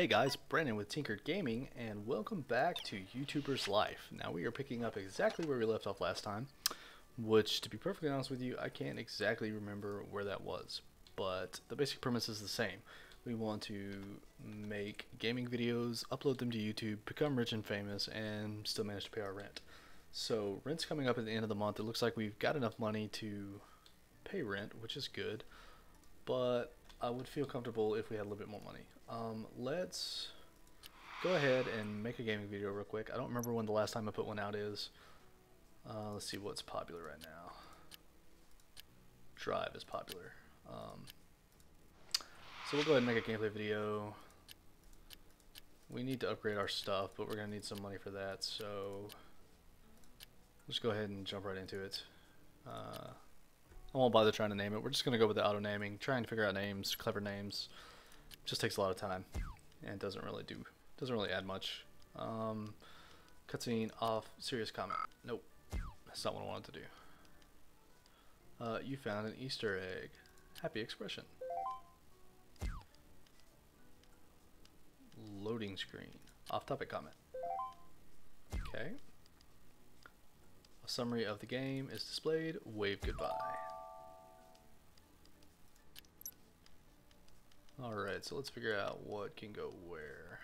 Hey guys, Brandon with Tinkered Gaming, and welcome back to YouTuber's Life. Now we are picking up exactly where we left off last time, which, to be perfectly honest with you, I can't exactly remember where that was, but the basic premise is the same. We want to make gaming videos, upload them to YouTube, become rich and famous, and still manage to pay our rent. So rent's coming up at the end of the month. It looks like we've got enough money to pay rent, which is good, but I would feel comfortable if we had a little bit more money. Um, let's go ahead and make a gaming video real quick. I don't remember when the last time I put one out is. Uh, let's see what's popular right now. Drive is popular. Um, so we'll go ahead and make a gameplay video. We need to upgrade our stuff, but we're going to need some money for that, so let's go ahead and jump right into it. Uh, I won't bother trying to name it. We're just going to go with the auto naming, trying to figure out names, clever names just takes a lot of time and doesn't really do doesn't really add much. Um, cutscene off. Serious comment. Nope, that's not what I wanted to do. Uh, you found an Easter egg. Happy expression. Loading screen. Off topic comment. Okay. A summary of the game is displayed. Wave goodbye. Alright, so let's figure out what can go where.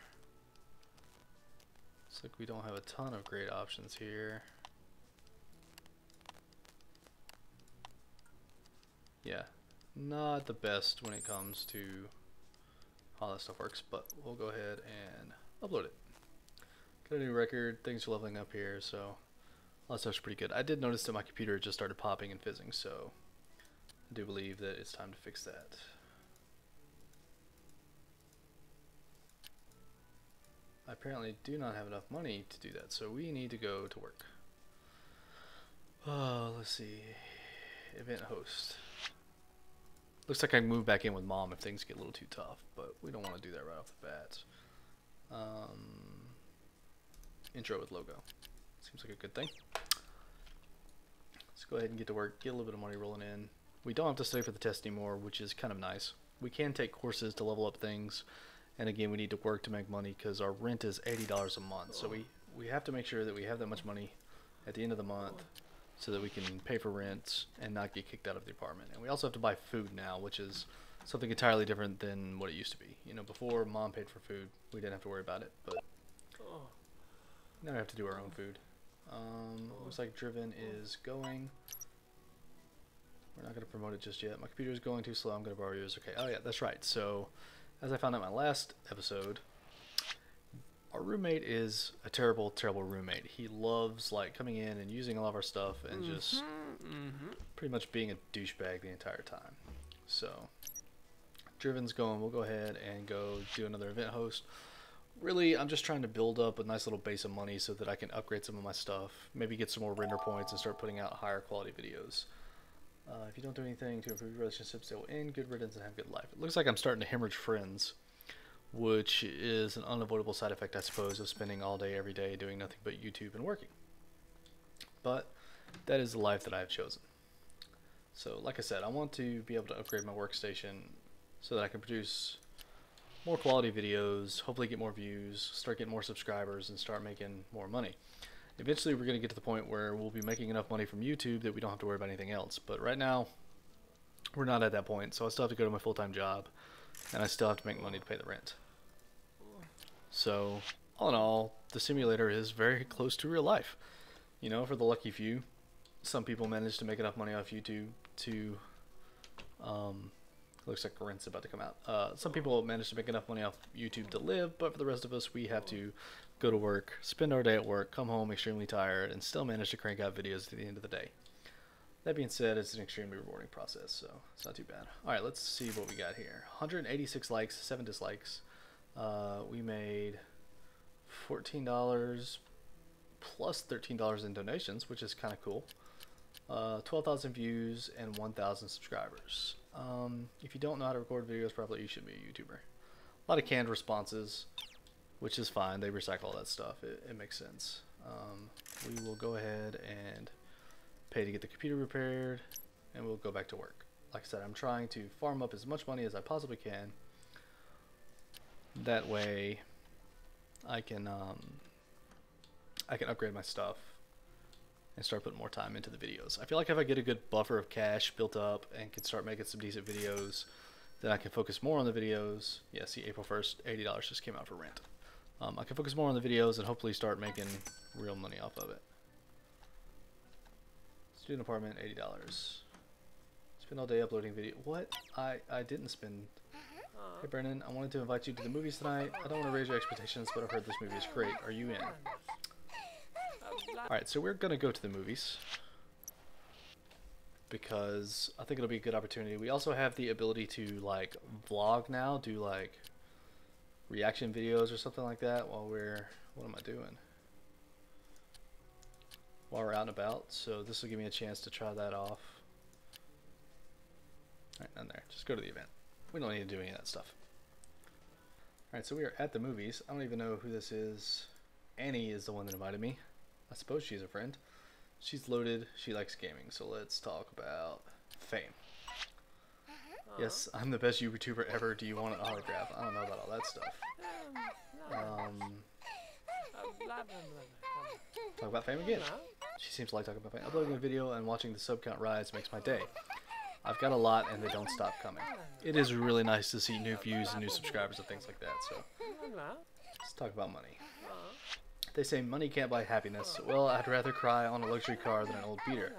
Looks like we don't have a ton of great options here. Yeah, not the best when it comes to how that stuff works, but we'll go ahead and upload it. Got a new record, things are leveling up here, so that stuff's pretty good. I did notice that my computer just started popping and fizzing, so I do believe that it's time to fix that. I apparently do not have enough money to do that, so we need to go to work. Oh, let's see. Event host. Looks like I can move back in with mom if things get a little too tough, but we don't want to do that right off the bat. Um, intro with logo. Seems like a good thing. Let's go ahead and get to work, get a little bit of money rolling in. We don't have to study for the test anymore, which is kind of nice. We can take courses to level up things and again we need to work to make money because our rent is $80 a month. So we we have to make sure that we have that much money at the end of the month so that we can pay for rent and not get kicked out of the apartment. And we also have to buy food now which is something entirely different than what it used to be. You know before mom paid for food we didn't have to worry about it but now we have to do our own food. Um, looks like driven is going. We're not going to promote it just yet. My computer is going too slow. I'm going to borrow yours. Okay. Oh yeah that's right. So as I found out in my last episode, our roommate is a terrible, terrible roommate. He loves like coming in and using all of our stuff and mm-hmm, just mm-hmm. pretty much being a douchebag the entire time. So, Driven's going. We'll go ahead and go do another event host. Really, I'm just trying to build up a nice little base of money so that I can upgrade some of my stuff, maybe get some more render points and start putting out higher quality videos. Uh, if you don't do anything to improve your relationships, they will end. Good riddance and have a good life. It looks like I'm starting to hemorrhage friends, which is an unavoidable side effect, I suppose, of spending all day, every day doing nothing but YouTube and working. But that is the life that I have chosen. So, like I said, I want to be able to upgrade my workstation so that I can produce more quality videos, hopefully get more views, start getting more subscribers, and start making more money eventually we're going to get to the point where we'll be making enough money from YouTube that we don't have to worry about anything else. But right now, we're not at that point, so I still have to go to my full-time job, and I still have to make money to pay the rent. So, all in all, the simulator is very close to real life. You know, for the lucky few, some people manage to make enough money off YouTube to, um, looks like rent's about to come out. Uh, some people manage to make enough money off YouTube to live, but for the rest of us, we have to go to work, spend our day at work, come home extremely tired, and still manage to crank out videos at the end of the day. That being said, it's an extremely rewarding process, so it's not too bad. Alright, let's see what we got here. 186 likes, 7 dislikes. Uh, we made $14 plus $13 in donations, which is kind of cool. Uh, 12,000 views and 1,000 subscribers. Um, if you don't know how to record videos properly, you should be a YouTuber. A lot of canned responses which is fine. They recycle all that stuff. It, it makes sense. Um, we will go ahead and pay to get the computer repaired, and we'll go back to work. Like I said, I'm trying to farm up as much money as I possibly can That way, I can um, I can upgrade my stuff and start putting more time into the videos. I feel like if I get a good buffer of cash built up and can start making some decent videos, then I can focus more on the videos. Yeah, see, April 1st, $80 just came out for rent. Um, I can focus more on the videos and hopefully start making real money off of it. Student apartment, $80. Spend all day uploading video. What? I, I didn't spend Hey Brennan, I wanted to invite you to the movies tonight. I don't want to raise your expectations, but I've heard this movie is great. Are you in? Alright, so we're going to go to the movies. Because I think it'll be a good opportunity. We also have the ability to, like, vlog now. Do, like, reaction videos or something like that while we're... What am I doing? While we're out and about. So this will give me a chance to try that off. Alright, none there. Just go to the event. We don't need to do any of that stuff. Alright, so we are at the movies. I don't even know who this is. Annie is the one that invited me. I suppose she's a friend. She's loaded. She likes gaming. So let's talk about fame. Yes, I'm the best YouTuber ever. Do you want an autograph? I don't know about all that stuff. Um, talk about fame again. She seems to like talking about fame. Uploading a video and watching the sub count rise makes my day. I've got a lot and they don't stop coming. It is really nice to see new views and new subscribers and things like that, so let's talk about money. They say money can't buy happiness. Well, I'd rather cry on a luxury car than an old beater.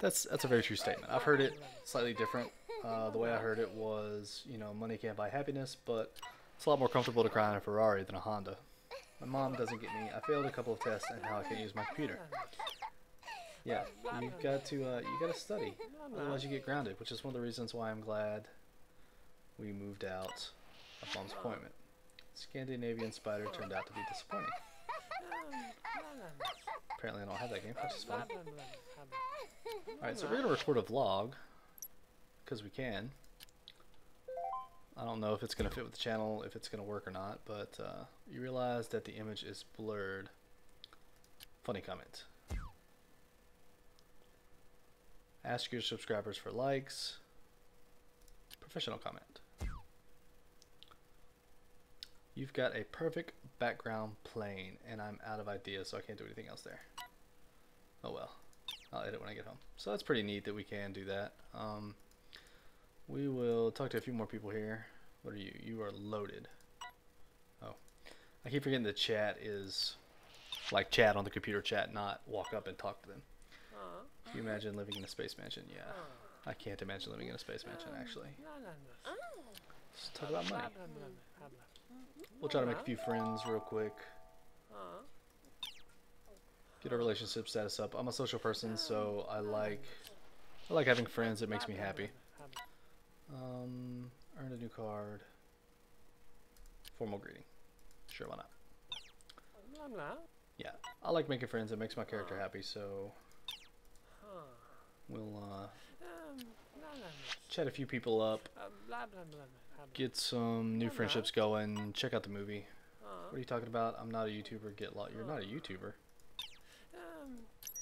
That's that's a very true statement. I've heard it slightly different. Uh, the way I heard it was, you know, money can't buy happiness, but it's a lot more comfortable to cry on a Ferrari than a Honda. My mom doesn't get me. I failed a couple of tests and how I can't use my computer. Yeah, you've got to uh, you got to study, otherwise you get grounded. Which is one of the reasons why I'm glad we moved out of mom's appointment. Scandinavian Spider turned out to be disappointing. Apparently, I don't have that game, which is fine. Alright, so we're gonna record a vlog because we can. I don't know if it's gonna fit with the channel, if it's gonna work or not, but uh, you realize that the image is blurred. Funny comment. Ask your subscribers for likes. Professional comment. You've got a perfect background plane, and I'm out of ideas, so I can't do anything else there. Oh well. I'll edit when I get home. So that's pretty neat that we can do that. Um, we will talk to a few more people here. What are you? You are loaded. Oh. I keep forgetting the chat is like chat on the computer chat, not walk up and talk to them. Can you imagine living in a space mansion? Yeah. I can't imagine living in a space mansion, actually. Oh. Let's talk about money. We'll try to make a few friends real quick. Get our relationship status up. I'm a social person, so I like I like having friends. It makes me happy. Um, earn a new card. Formal greeting. Sure, why not? Yeah, I like making friends. It makes my character happy, so We'll uh, chat a few people up, get some new friendships going, check out the movie. What are you talking about? I'm not a YouTuber. Get lost. You're not a YouTuber.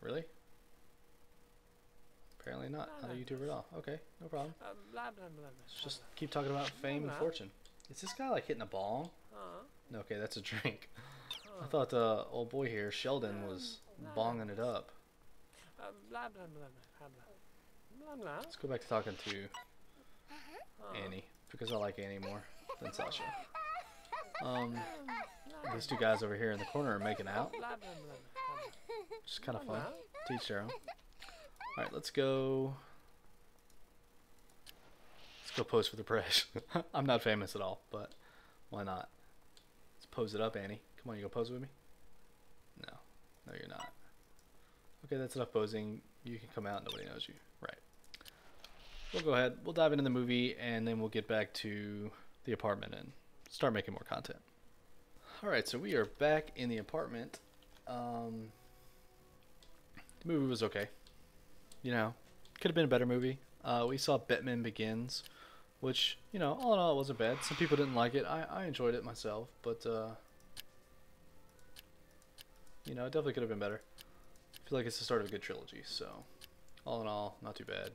Really? Apparently not. Not a YouTuber at all. Okay, no problem. Let's just keep talking about fame and fortune. Is this guy like hitting a? No, okay, that's a drink. I thought the uh, old boy here, Sheldon, was bonging it up. Let's go back to talking to Annie because I like Annie more than Sasha. Um, these two guys over here in the corner are making out. Just kind of fun. Teach their own. Alright, let's go. Let's go pose for the press. I'm not famous at all, but why not? Let's pose it up, Annie. Come on, you go pose with me? No. No, you're not. Okay, that's enough posing. You can come out, nobody knows you. Right. We'll go ahead. We'll dive into the movie, and then we'll get back to the apartment and start making more content. Alright, so we are back in the apartment. Um, the movie was okay. You know, could have been a better movie. Uh, we saw Batman Begins, which, you know, all in all, it wasn't bad. Some people didn't like it. I, I enjoyed it myself, but, uh, you know, it definitely could have been better. I feel like it's the start of a good trilogy, so all in all, not too bad.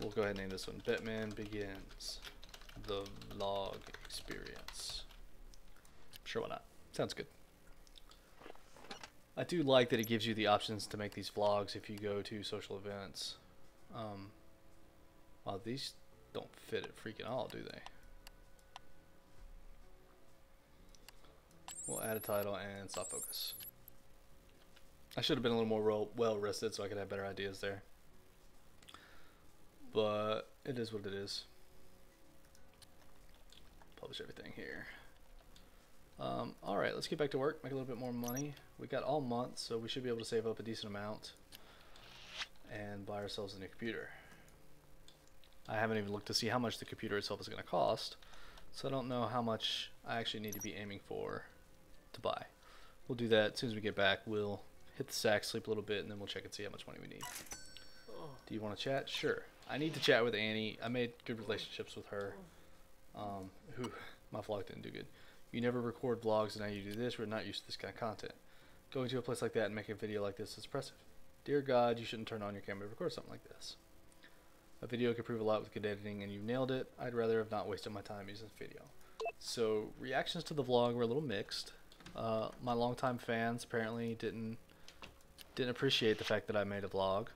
We'll go ahead and name this one Batman Begins. the vlog experience. Sure, why not? Sounds good. I do like that it gives you the options to make these vlogs if you go to social events. Um, wow, these don't fit it freaking all, do they? We'll add a title and stop focus. I should have been a little more well rested so I could have better ideas there. But it is what it is. Publish everything here. Um, Alright, let's get back to work, make a little bit more money. We got all month, so we should be able to save up a decent amount and buy ourselves a new computer. I haven't even looked to see how much the computer itself is going to cost, so I don't know how much I actually need to be aiming for to buy. We'll do that as soon as we get back. We'll hit the sack, sleep a little bit, and then we'll check and see how much money we need. Do you want to chat? Sure. I need to chat with Annie. I made good relationships with her. Um, who my vlog didn't do good. You never record vlogs, and now you do this. We're not used to this kind of content. Going to a place like that and making a video like this is impressive. Dear God, you shouldn't turn on your camera to record something like this. A video could prove a lot with good editing, and you nailed it. I'd rather have not wasted my time using video. So reactions to the vlog were a little mixed. Uh, my longtime fans apparently didn't didn't appreciate the fact that I made a vlog,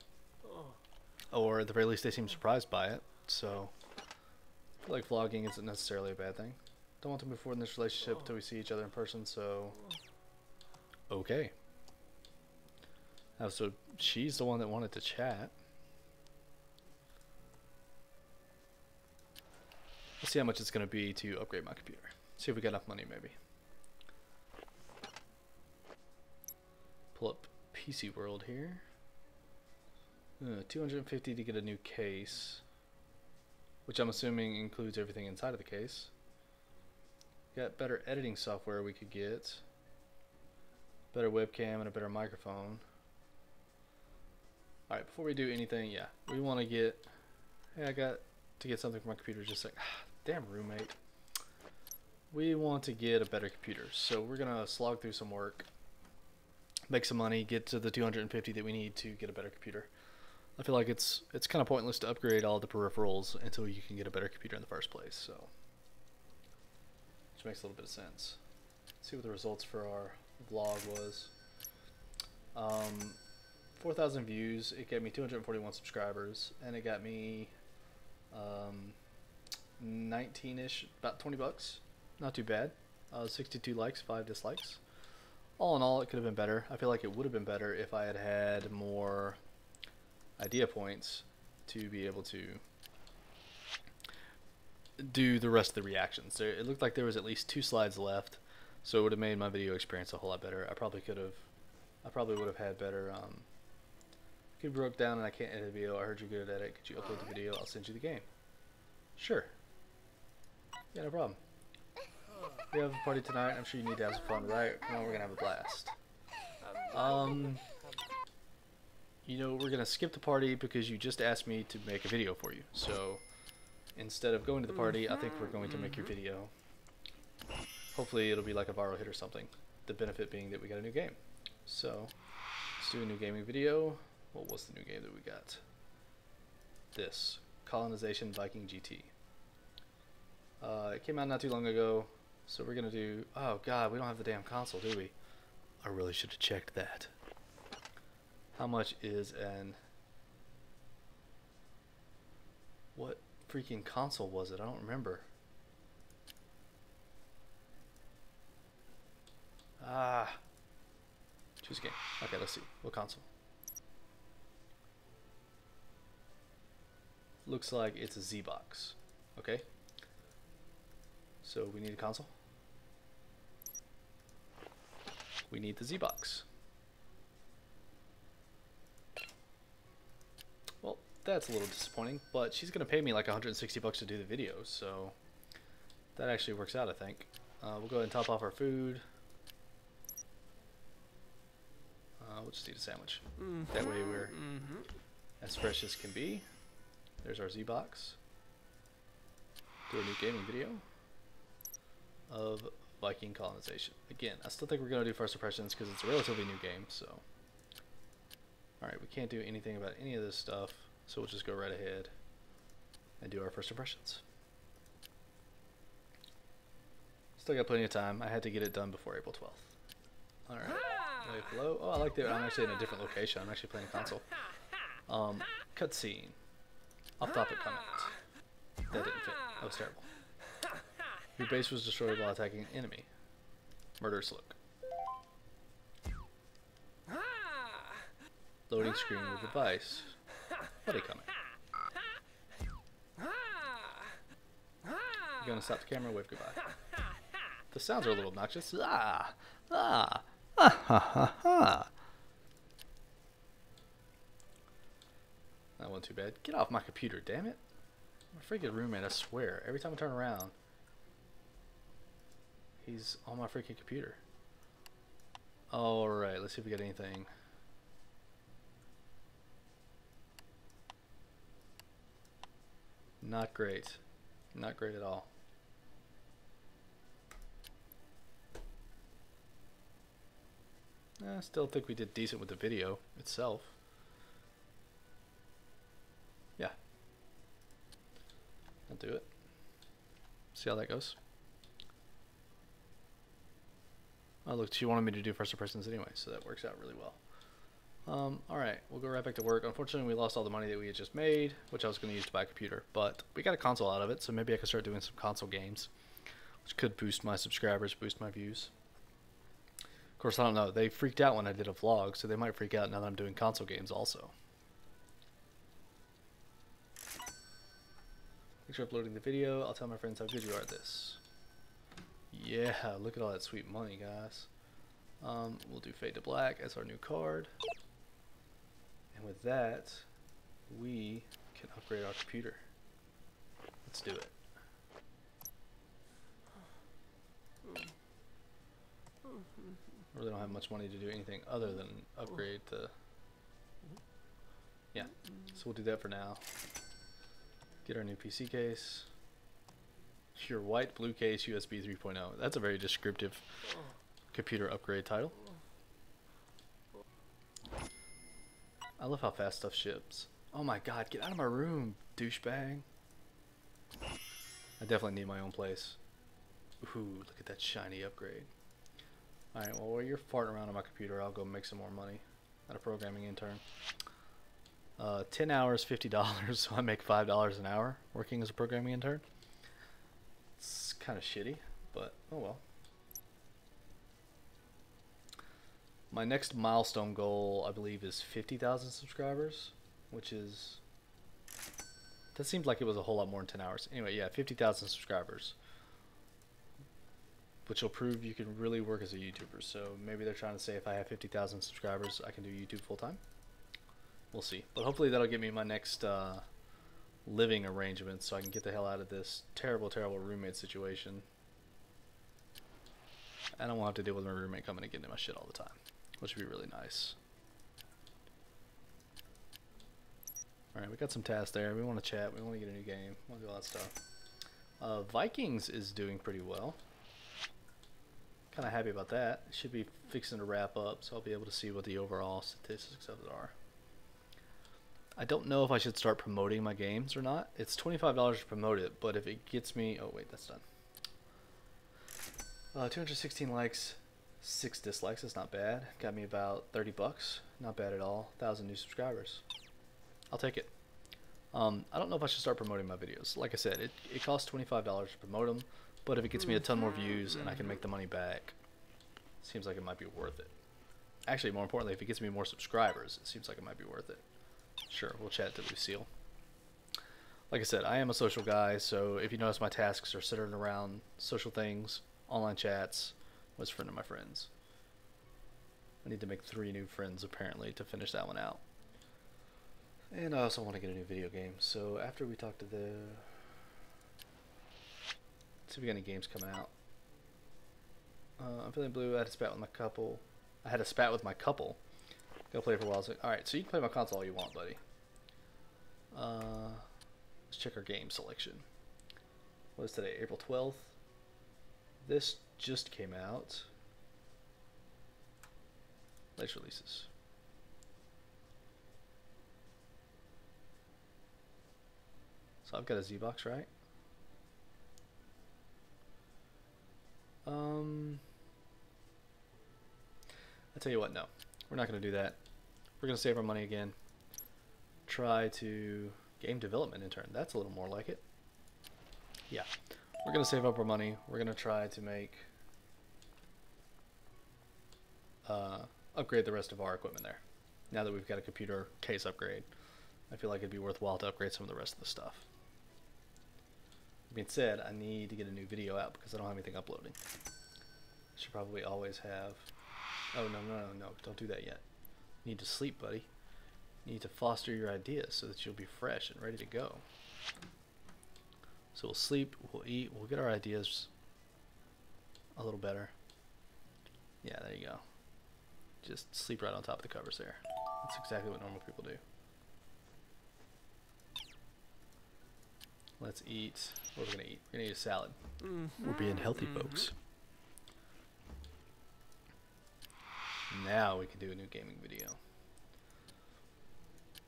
or at the very least they seemed surprised by it. So, I feel like vlogging isn't necessarily a bad thing. Don't want to move forward in this relationship until we see each other in person. So, okay. Oh, so she's the one that wanted to chat. Let's see how much it's going to be to upgrade my computer. See if we got enough money, maybe. pull up PC World here. Uh, 250 to get a new case, which I'm assuming includes everything inside of the case. Got better editing software we could get. Better webcam and a better microphone. Alright, before we do anything, yeah, we want to get... Hey, I got to get something for my computer just like... Ah, damn roommate. We want to get a better computer, so we're to slog through some work make some money, get to the 250 that we need to get a better computer. I feel like it's it's kind of pointless to upgrade all the peripherals until you can get a better computer in the first place. So, which makes a little bit of sense. Let's see what the results for our vlog was. Um, 4,000 views. It gave me 241 subscribers, and it got me um, 19ish, about 20 bucks. Not too bad. Uh, 62 likes, five dislikes all in all, it could have been better. I feel like it would have been better if I had had more idea points to be able to do the rest of the reactions. There, it looked like there was at least two slides left, so it would have made my video experience a whole lot better. I probably could have, I probably would have had better. Um, you broke down and I can't edit a video. I heard you're good at it. Could you upload the video? I'll send you the game. Sure. Yeah, no problem. We have a party tonight. I'm sure you need to have some fun, right? Come on, we're gonna have a blast. Um, you know, we're gonna skip the party because you just asked me to make a video for you. So, instead of going to the party, I think we're going to make your video. Hopefully, it'll be like a viral hit or something. The benefit being that we got a new game. So, let's do a new gaming video. What was the new game that we got? This Colonization Viking GT. Uh, it came out not too long ago. So we're gonna do, oh god, we don't have the damn console, do we? I really should have checked that. How much is an, what freaking console was it? I don't remember. Ah. Choose a game. Okay, let's see. What console? Looks like it's a Z-Box. Okay. So we need a console? we need the Z-Box. Well, that's a little disappointing, but she's going to pay me like 160 bucks to do the video, so that actually works out, I think. Uh, we'll go ahead and top off our food. Uh, we'll just eat a sandwich. Mm -hmm. That way we're mm -hmm. as fresh as can be. There's our Z-Box. Do a new gaming video of Viking colonization. Again, I still think we're going to do first impressions because it's a relatively new game, so. Alright, we can't do anything about any of this stuff, so we'll just go right ahead and do our first impressions. Still got plenty of time. I had to get it done before April 12th. Alright. Wave ah. below. Oh, I like that. I'm actually in a different location. I'm actually playing console. Um, cutscene. Off-topic comment. That didn't fit. That was terrible. Your base was destroyed while attacking an enemy. Murderous look. Ah. Loading screen with ah. device. Comment. You're gonna stop the camera, wave goodbye. The sounds are a little obnoxious. Ah! Ah! Ah ha ha ha! That wasn't too bad. Get off my computer, damn it. My freaking roommate, I swear. Every time I turn around, he's on my freaking computer. Alright, let's see if we get anything. Not great. Not great at all. I still think we did decent with the video itself. Yeah. I'll do it. See how that goes. Oh look, she wanted me to do first impressions anyway, so that works out really well. Um, alright, we'll go right back to work. Unfortunately, we lost all the money that we had just made, which I was going to use to buy a computer, but we got a console out of it, so maybe I can start doing some console games, which could boost my subscribers, boost my views. Of course, I don't know. They freaked out when I did a vlog, so they might freak out now that I'm doing console games also. Thanks for uploading the video. I'll tell my friends how good you are at this. Yeah, look at all that sweet money, guys. Um, we'll do Fade to Black as our new card. And with that, we can upgrade our computer. Let's do it. I really don't have much money to do anything other than upgrade the... Yeah, so we'll do that for now. Get our new PC case. Your white blue case USB 3.0. That's a very descriptive computer upgrade title. I love how fast stuff ships. Oh my god, get out of my room, douchebag. I definitely need my own place. Ooh, look at that shiny upgrade. Alright, well while you're farting around on my computer, I'll go make some more money. At a programming intern. Uh, 10 hours, $50, so I make $5 an hour working as a programming intern. It's kind of shitty, but oh well. My next milestone goal, I believe, is 50,000 subscribers, which is... That seemed like it was a whole lot more than 10 hours. Anyway, yeah, 50,000 subscribers. Which will prove you can really work as a YouTuber. So maybe they're trying to say if I have 50,000 subscribers, I can do YouTube full time. We'll see. But hopefully that'll get me my next uh, living arrangement so I can get the hell out of this terrible, terrible roommate situation. I don't want to have to deal with my roommate coming and getting in my shit all the time which would be really nice. Alright, we got some tasks there. We want to chat. We want to get a new game. We want to do all that stuff. Uh, Vikings is doing pretty well. Kind of happy about that. Should be fixing to wrap up, so I'll be able to see what the overall statistics of it are. I don't know if I should start promoting my games or not. It's $25 to promote it, but if it gets me... Oh, wait, that's done. Uh, 216 likes, Six dislikes, that's not bad. Got me about 30 bucks. Not bad at all. Thousand new subscribers. I'll take it. Um, I don't know if I should start promoting my videos. Like I said, it, it costs $25 to promote them, but if it gets me a ton more views and I can make the money back, seems like it might be worth it. Actually, more importantly, if it gets me more subscribers, it seems like it might be worth it. Sure, we'll chat to Lucille. Like I said, I am a social guy, so if you notice my tasks are centered around social things, online chats, was friend of my friends. I need to make three new friends apparently to finish that one out. And I also want to get a new video game. So after we talk to the... Let's see if we got any games coming out. Uh, I'm feeling blue. I had a spat with my couple. I had a spat with my couple. Go play for a while. So, Alright, so you can play my console all you want, buddy. Uh, let's check our game selection. What is today? April 12th? This just came out. Latest releases. So I've got a Z-Box, right? Um, I tell you what, no, we're not going to do that. We're going to save our money again. Try to game development intern. That's a little more like it. Yeah, we're going to save up our money. We're going to try to make uh, upgrade the rest of our equipment there. Now that we've got a computer case upgrade, I feel like it'd be worthwhile to upgrade some of the rest of the stuff. Being said, I need to get a new video out because I don't have anything uploading. Should probably always have. Oh no no no no! Don't do that yet. You need to sleep, buddy. You need to foster your ideas so that you'll be fresh and ready to go. So we'll sleep, we'll eat, we'll get our ideas a little better. Yeah, there you go. Just sleep right on top of the covers there. That's exactly what normal people do. Let's eat. What are we gonna eat? We're gonna eat a salad. Mm-hmm. We're being healthy, mm-hmm. folks. Now we can do a new gaming video.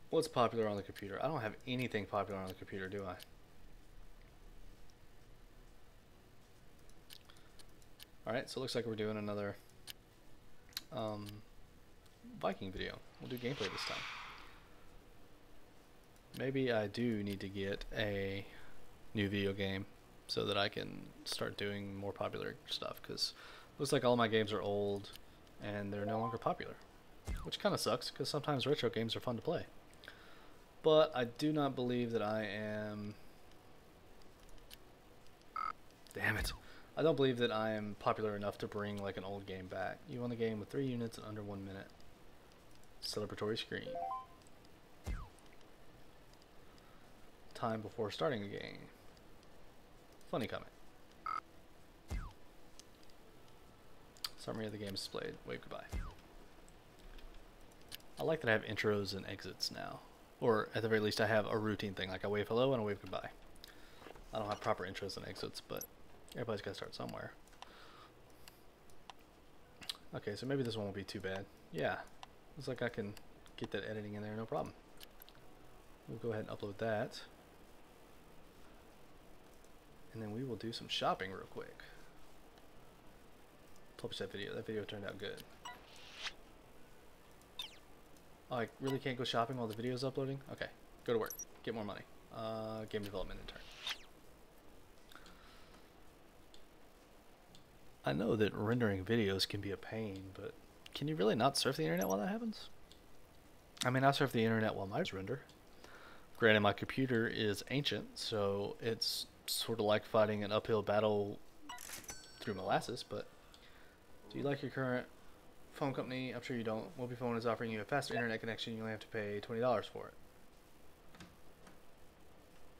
What's popular on the computer? I don't have anything popular on the computer, do I? Alright, so it looks like we're doing another um, Viking video. We'll do gameplay this time. Maybe I do need to get a new video game so that I can start doing more popular stuff because looks like all my games are old and they're no longer popular which kind of sucks because sometimes retro games are fun to play but I do not believe that I am damn it I don't believe that I am popular enough to bring like an old game back you won the game with three units in under one minute celebratory screen time before starting a game Funny comment. Summary of the game displayed. Wave goodbye. I like that I have intros and exits now. Or at the very least I have a routine thing, like I wave hello and I wave goodbye. I don't have proper intros and exits, but everybody's got to start somewhere. Okay, so maybe this one won't be too bad. Yeah, looks like I can get that editing in there, no problem. We'll go ahead and upload that. And then we will do some shopping real quick. Publish that video. That video turned out good. Oh, I really can't go shopping while the video is uploading? Okay, go to work. Get more money. Uh, game development intern. I know that rendering videos can be a pain, but can you really not surf the internet while that happens? I mean, I surf the internet while my render. Granted, my computer is ancient, so it's sort of like fighting an uphill battle through molasses, but do you like your current phone company? I'm sure you don't. Phone is offering you a faster internet connection. You only have to pay $20 for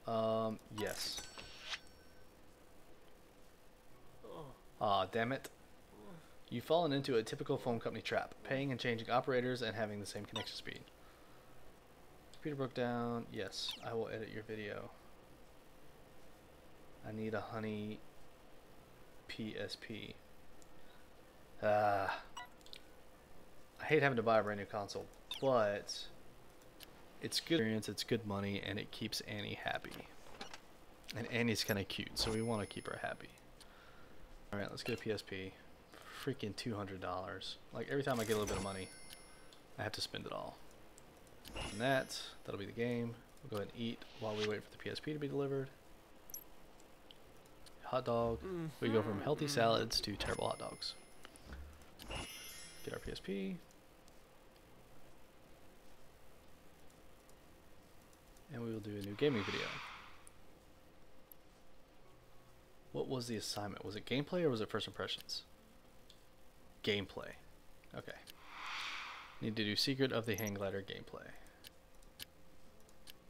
it. Um, yes. Aw, damn it. You've fallen into a typical phone company trap, paying and changing operators and having the same connection speed. Computer broke down. Yes, I will edit your video. I need a honey PSP. Uh, I hate having to buy a brand new console, but it's good experience, it's good money, and it keeps Annie happy. And Annie's kind of cute, so we want to keep her happy. Alright, let's get a PSP. Freaking $200. Like, every time I get a little bit of money, I have to spend it all. And that, that'll be the game. We'll go ahead and eat while we wait for the PSP to be delivered hot dog. Mm. We go from healthy mm-hmm. salads to terrible hot dogs. Get our PSP. And we will do a new gaming video. What was the assignment? Was it gameplay or was it first impressions? Gameplay. Okay. Need to do Secret of the Hang Glider gameplay.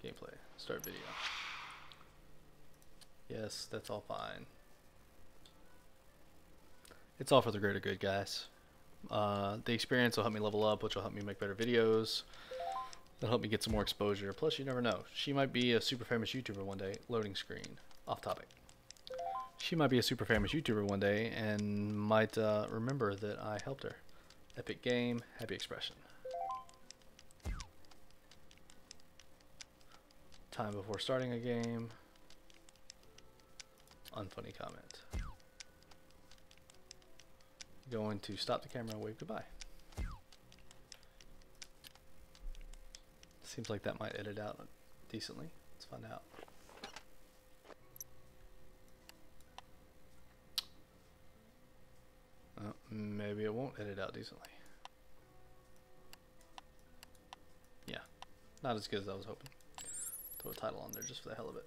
Gameplay. Start video. Yes, that's all fine. It's all for the greater good, guys. Uh, the experience will help me level up, which will help me make better videos. That'll help me get some more exposure. Plus, you never know. She might be a super famous YouTuber one day. Loading screen. Off topic. She might be a super famous YouTuber one day and might uh, remember that I helped her. Epic game, happy expression. Time before starting a game unfunny comment. going to stop the camera and wave goodbye. Seems like that might edit out decently. Let's find out. Uh, maybe it won't edit out decently. Yeah, not as good as I was hoping. Throw a title on there just for the hell of it.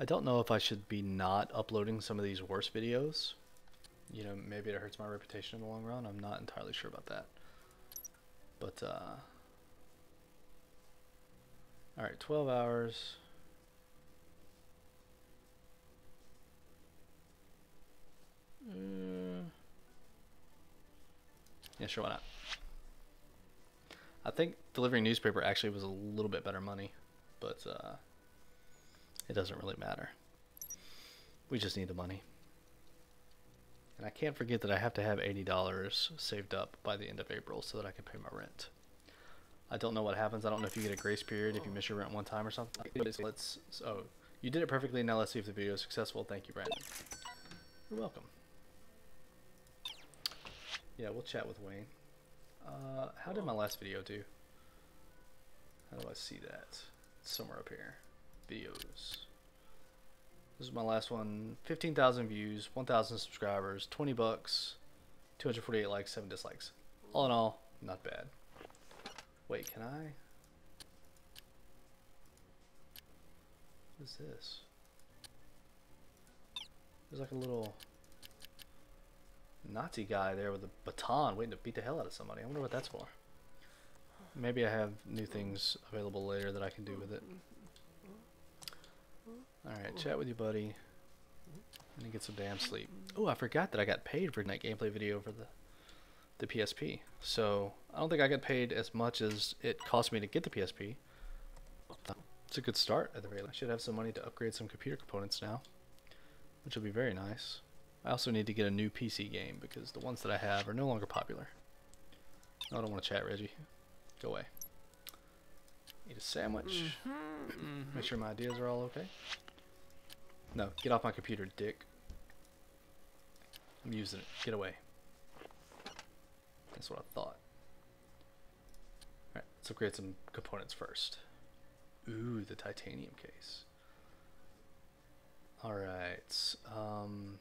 I don't know if I should be not uploading some of these worse videos. You know, maybe it hurts my reputation in the long run. I'm not entirely sure about that. But, uh... Alright, 12 hours. Mm. Yeah, sure, why not? I think delivering newspaper actually was a little bit better money, but uh, it doesn't really matter. We just need the money. And I can't forget that I have to have $80 saved up by the end of April so that I can pay my rent. I don't know what happens. I don't know if you get a grace period if you miss your rent one time or something. Let's. Oh, you did it perfectly. Now let's see if the video is successful. Thank you, Brandon. You're welcome. Yeah, we'll chat with Wayne. Uh, how did my last video do? How do I see that? It's somewhere up here. Videos. This is my last one. 15,000 views, 1,000 subscribers, 20 bucks, 248 likes, 7 dislikes. All in all, not bad. Wait, can I? What is this? There's like a little Nazi guy there with a baton waiting to beat the hell out of somebody. I wonder what that's for. Maybe I have new things available later that I can do with it. Alright, chat with you, buddy. And get some damn sleep. Oh, I forgot that I got paid for night gameplay video for the the PSP. So, I don't think I got paid as much as it cost me to get the PSP. It's a good start at the very least. I should have some money to upgrade some computer components now. Which will be very nice. I also need to get a new PC game because the ones that I have are no longer popular. No, I don't want to chat, Reggie. Go away. Eat a sandwich. Mm -hmm. Make sure my ideas are all okay. No, get off my computer, dick. I'm using it. Get away. That's what I thought. Alright, let's upgrade some components first. Ooh, the titanium case. Alright, um...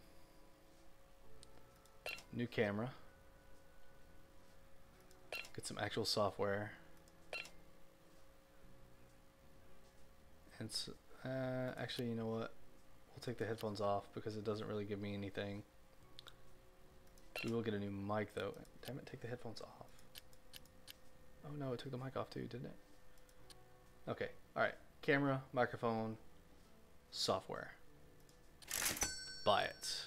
New camera. Get some actual software. And so, uh, actually, you know what? We'll take the headphones off because it doesn't really give me anything. We will get a new mic though. Damn it, take the headphones off. Oh no, it took the mic off too, didn't it? Okay, alright. Camera, microphone, software. Buy it.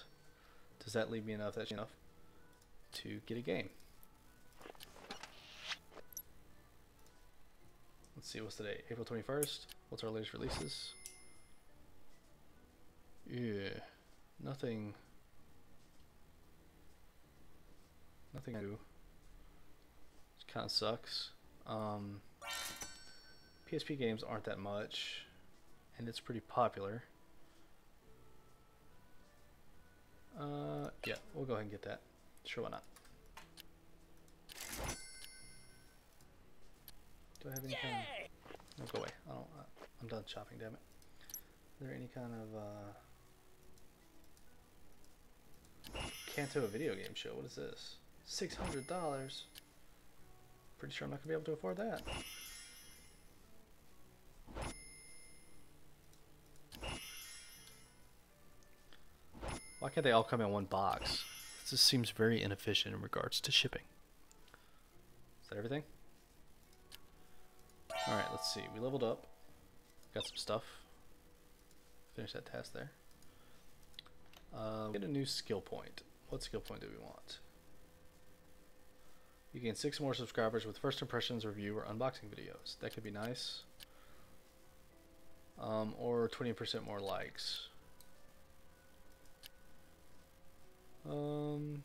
Does that leave me enough? That's enough to get a game. Let's see, what's today? April 21st? What's our latest releases? Yeah, nothing. Nothing new. It kind of sucks. Um, PSP games aren't that much, and it's pretty popular. Uh, yeah, we'll go ahead and get that. Sure, why not? Do I have any kind of... Oh, go away. I don't... Uh, I'm done shopping, damn it. Is there any kind of, uh... Kanto video game show? What is this? $600? Pretty sure I'm not going to be able to afford that. Why can't they all come in one box? This just seems very inefficient in regards to shipping. Is that everything? Alright, let's see. We leveled up. Got some stuff. Finish that task there. Uh, get a new skill point. What skill point do we want? You gain six more subscribers with first impressions, review, or unboxing videos. That could be nice. Um, or 20% more likes. Um,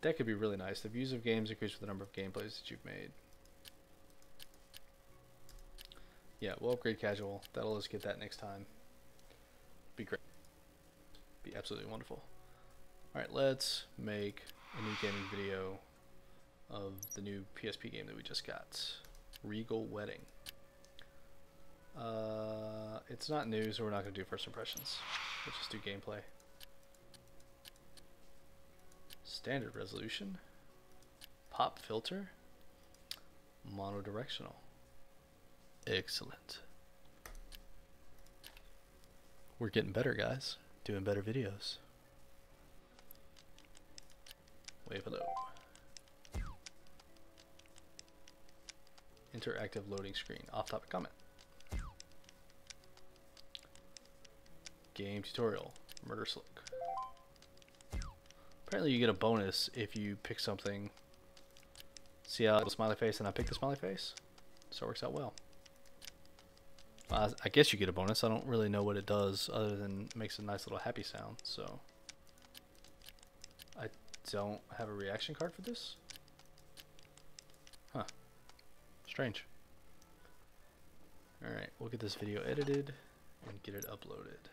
that could be really nice. The views of games increase with the number of gameplays that you've made. Yeah, we'll upgrade casual. That'll us get that next time. Be great. Be absolutely wonderful. Alright, let's make a new gaming video of the new PSP game that we just got. Regal Wedding. Uh, it's not news, so we're not going to do first impressions. We'll just do gameplay. Standard resolution. Pop filter. Monodirectional. Excellent. We're getting better, guys. Doing better videos. Wave hello. Interactive loading screen. Off topic comment. Game tutorial. Murder Slick. Apparently you get a bonus if you pick something. See how the smiley face and I pick the smiley face? So it works out well. I guess you get a bonus. I don't really know what it does other than makes a nice little happy sound. So I don't have a reaction card for this. Huh. Strange. Alright, we'll get this video edited and get it uploaded.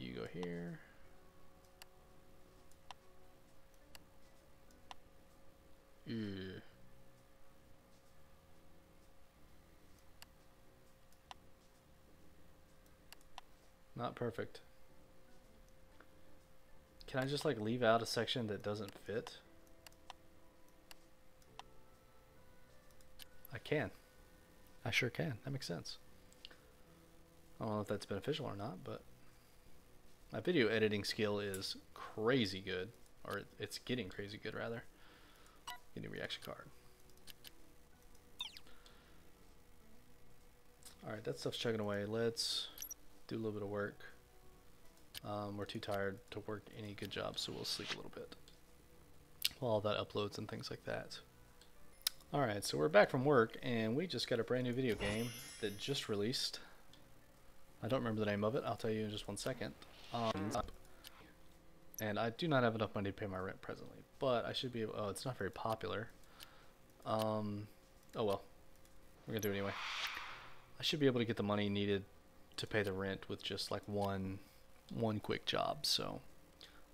You go here. Ew. Not perfect. Can I just like leave out a section that doesn't fit? I can. I sure can. That makes sense. I don't know if that's beneficial or not, but my video editing skill is crazy good, or it's getting crazy good rather. A reaction card. Alright, that stuff's chugging away. Let's do a little bit of work. Um, we're too tired to work any good job, so we'll sleep a little bit. While that uploads and things like that. Alright, so we're back from work, and we just got a brand new video game that just released. I don't remember the name of it, I'll tell you in just one second. Um, and I do not have enough money to pay my rent presently, but I should be able, oh, it's not very popular. Um, oh well, we're gonna do it anyway. I should be able to get the money needed to pay the rent with just like one one quick job so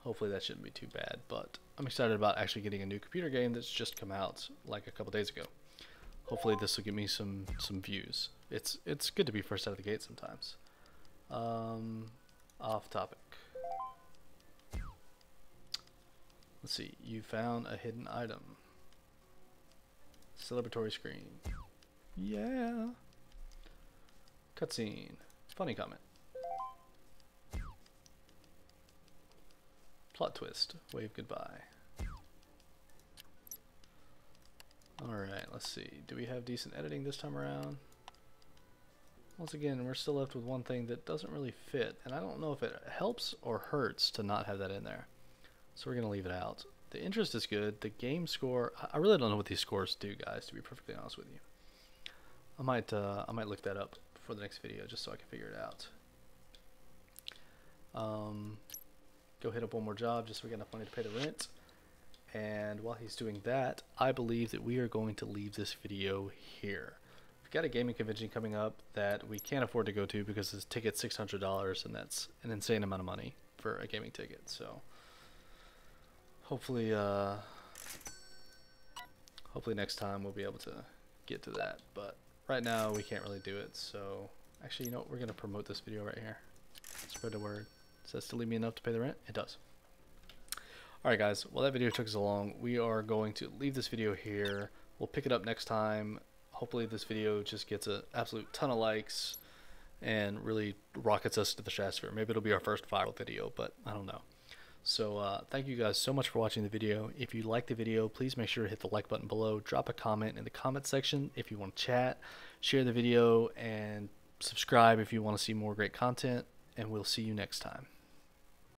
hopefully that shouldn't be too bad but I'm excited about actually getting a new computer game that's just come out like a couple days ago hopefully this will give me some some views it's it's good to be first out of the gate sometimes um off topic let's see you found a hidden item celebratory screen yeah cutscene Funny comment. Plot twist. Wave goodbye. Alright, let's see. Do we have decent editing this time around? Once again, we're still left with one thing that doesn't really fit, and I don't know if it helps or hurts to not have that in there. So we're going to leave it out. The interest is good. The game score, I really don't know what these scores do, guys, to be perfectly honest with you. I might, uh, I might look that up for the next video just so I can figure it out. Um, go hit up one more job just so we get enough money to pay the rent. And while he's doing that, I believe that we are going to leave this video here. We've got a gaming convention coming up that we can't afford to go to because this ticket's $600 and that's an insane amount of money for a gaming ticket. So hopefully, uh, hopefully next time we'll be able to get to that. But Right now, we can't really do it, so... Actually, you know what? We're going to promote this video right here. Spread the word. That still leave me enough to pay the rent? It does. Alright guys, well that video took us along. We are going to leave this video here. We'll pick it up next time. Hopefully this video just gets an absolute ton of likes and really rockets us to the stratosphere. Maybe it'll be our first viral video, but I don't know. So uh, thank you guys so much for watching the video. If you like the video, please make sure to hit the like button below. Drop a comment in the comment section if you want to chat. Share the video and subscribe if you want to see more great content. And we'll see you next time.